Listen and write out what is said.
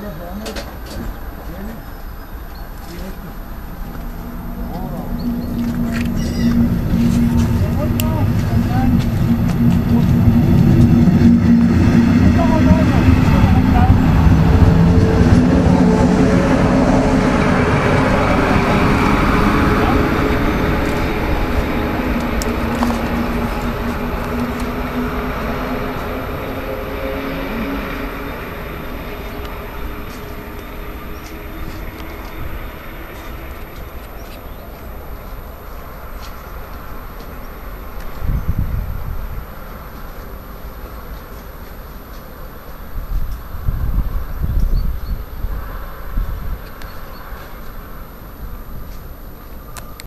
levando ele